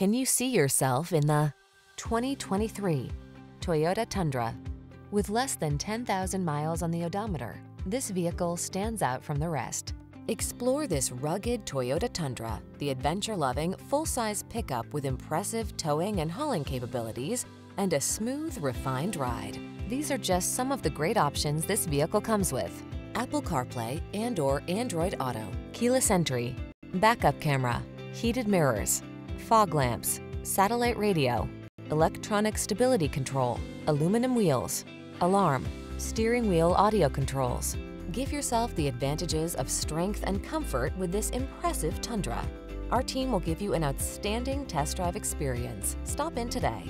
Can you see yourself in the 2023 Toyota Tundra? With less than 10,000 miles on the odometer, this vehicle stands out from the rest. Explore this rugged Toyota Tundra, the adventure-loving, full-size pickup with impressive towing and hauling capabilities and a smooth, refined ride. These are just some of the great options this vehicle comes with. Apple CarPlay and or Android Auto, keyless entry, backup camera, heated mirrors, fog lamps, satellite radio, electronic stability control, aluminum wheels, alarm, steering wheel audio controls. Give yourself the advantages of strength and comfort with this impressive Tundra. Our team will give you an outstanding test drive experience. Stop in today.